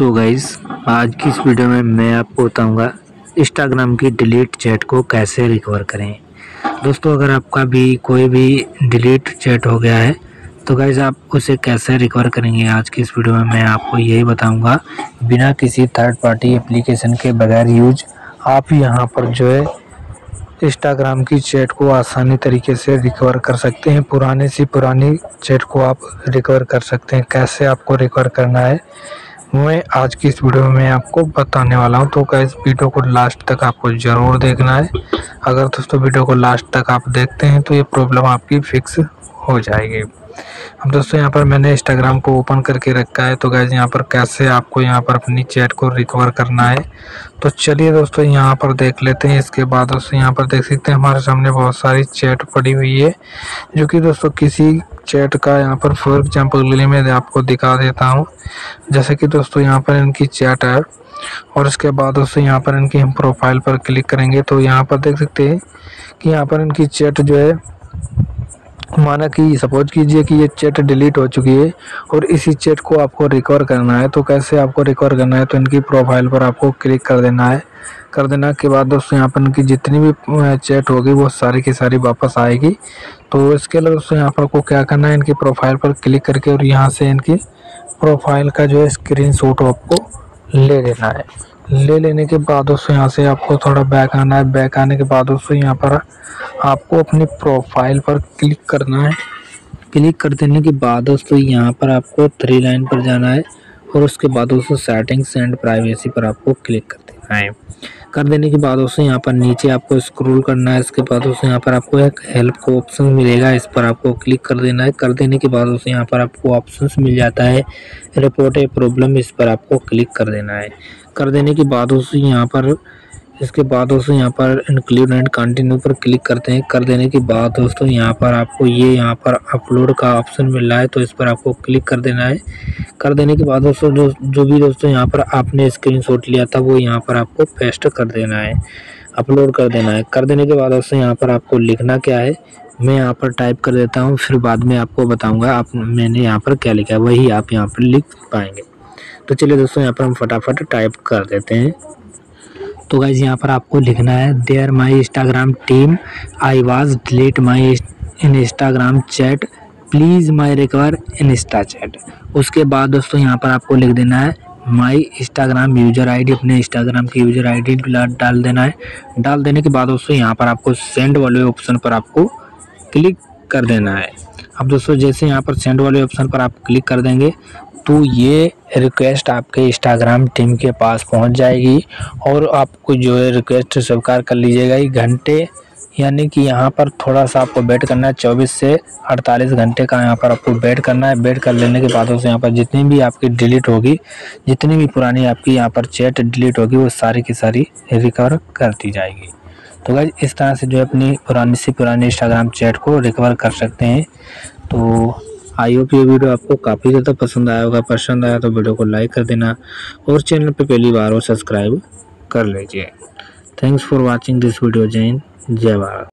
सो so guys आज की इस वीडियो में मैं आपको बताऊँगा इंस्टाग्राम की डिलीट चैट को कैसे रिकवर करें। दोस्तों, अगर आपका भी कोई भी डिलीट चैट हो गया है तो गाइज़ आप उसे कैसे रिकवर करेंगे आज की इस वीडियो में, मैं आपको यही बताऊँगा। बिना किसी थर्ड पार्टी एप्लीकेशन के बगैर यूज़ आप यहाँ पर जो है इंस्टाग्राम की चैट को आसानी तरीके से रिकवर कर सकते हैं। पुराने से पुरानी चैट को आप रिकवर कर सकते हैं। कैसे आपको रिकवर करना है मैं आज की इस वीडियो में आपको बताने वाला हूँ। तो क्या इस वीडियो को लास्ट तक आपको ज़रूर देखना है। अगर दोस्तों वीडियो को लास्ट तक आप देखते हैं तो ये प्रॉब्लम आपकी फिक्स हो जाएगी। अब दोस्तों, यहाँ पर मैंने इंस्टाग्राम को ओपन करके रखा है। तो गैस यहाँ पर कैसे आपको यहाँ पर अपनी चैट को रिकवर करना है? तो चलिए दोस्तों, यहाँ पर देख लेते हैं। इसके बाद दोस्तों, यहाँ पर देख सकते हैं, हमारे सामने बहुत सारी चैट पड़ी हुई है, जो कि दोस्तों किसी चैट का यहाँ पर फॉर एग्ज़ाम्पल लिए मैं आपको दिखा देता हूँ। जैसे कि दोस्तों यहाँ पर इनकी चैट है और इसके बाद दोस्तों यहाँ पर इनकी हम प्रोफ़ाइल पर क्लिक करेंगे तो यहाँ पर देख सकते हैं कि यहाँ पर इनकी चैट जो है माना कि सपोज़ कीजिए कि ये चैट डिलीट हो चुकी है और इसी चैट को आपको रिकवर करना है तो कैसे आपको रिकवर करना है? तो इनकी प्रोफ़ाइल पर आपको क्लिक कर देना है। कर देना के बाद दोस्तों यहाँ पर इनकी जितनी भी चैट होगी वो सारी की सारी वापस आएगी। तो इसके अलावा दोस्तों यहाँ पर आपको क्या करना है? इनकी प्रोफ़ाइल पर क्लिक करके और यहाँ से इनकी प्रोफ़ाइल का जो है स्क्रीन आपको ले लेना है। ले लेने के बाद दोस्तों यहाँ से आपको थोड़ा बैक आना है। बैक आने के बाद दोस्तों यहाँ पर आपको अपनी प्रोफ़ाइल पर क्लिक करना है। क्लिक कर देने के बाद दोस्तों यहाँ पर आपको थ्री लाइन पर जाना है और उसके बाद दोस्तों सेटिंग्स एंड प्राइवेसी पर आपको क्लिक कर देना है। कर देने के बाद दोस्तों यहाँ पर नीचे आपको स्क्रॉल करना है। इसके बाद दोस्तों यहाँ पर आपको एक हेल्प का ऑप्शन मिलेगा। इस पर आपको क्लिक कर देना है। कर देने के बाद दोस्तों यहाँ पर आपको ऑप्शन मिल जाता है। रिपोर्ट ए प्रॉब्लम इस पर आपको क्लिक कर देना है। कर देने के बाद दोस्तों यहाँ पर, इसके बाद दोस्तों यहाँ पर इंक्लूड एंड कंटिन्यू पर क्लिक करते हैं। कर देने के बाद दोस्तों, यहाँ पर आपको ये यहाँ पर अपलोड का ऑप्शन मिल रहा है तो इस पर आपको क्लिक कर देना है। कर देने के बाद दोस्तों, जो जो भी दोस्तों यहाँ पर आपने स्क्रीनशॉट लिया था, वो यहाँ पर आपको पेस्ट कर देना है अपलोड कर देना है। कर देने के बाद दोस्तों, यहाँ पर आपको लिखना क्या है, मैं यहाँ पर टाइप कर देता हूँ, फिर बाद में आपको बताऊँगा आप, मैंने यहाँ पर क्या लिखा है, वही आप यहाँ पर लिख पाएँगे। तो चलिए दोस्तों, यहाँ पर हम फटाफट टाइप कर देते हैं। तो गाइज़ यहाँ पर आपको लिखना है there my Instagram team I was delete my in Instagram chat please my recover insta chat उसके बाद दोस्तों, यहाँ पर आपको लिख देना है माई इंस्टाग्राम यूज़र आईडी अपने इंस्टाग्राम की यूज़र आईडी डाल देना है। डाल देने के बाद दोस्तों, यहाँ पर आपको सेंड वाले ऑप्शन पर आपको क्लिक कर देना है। अब दोस्तों, जैसे यहाँ पर सेंड वाले ऑप्शन पर आप क्लिक कर देंगे तो ये रिक्वेस्ट आपके इंस्टाग्राम टीम के पास पहुँच जाएगी और आपको जो है रिक्वेस्ट स्वीकार कर लीजिएगा। एक घंटे, यानी कि यहाँ पर थोड़ा सा आपको वेट करना है, चौबीस से अड़तालीस घंटे का यहाँ पर आपको वेट करना है। वेट कर लेने के बाद उसे यहाँ पर जितनी भी आपकी डिलीट होगी, जितनी भी पुरानी आपकी यहाँ पर चैट डिलीट होगी, वो सारी की सारी रिकवर कर दी जाएगी। तो गाइज़ इस तरह से जो है अपनी पुरानी से पुरानी इंस्टाग्राम चैट को रिकवर कर सकते हैं। तो आई होप ये वीडियो आपको काफ़ी ज़्यादा पसंद आया होगा। पसंद आया तो वीडियो को लाइक कर देना और चैनल पे पहली बार हो, सब्सक्राइब कर लीजिए। Thanks for watching this video Jain जय भारत